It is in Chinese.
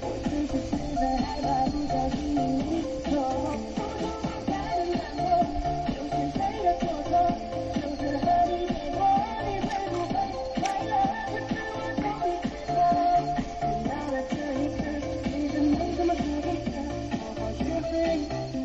我只是十分害怕不小心你错过无处不在难过又是谁的过错就是和你别过你会不会快乐这是我终于解脱到了这一刻其实没什么舍得好好学会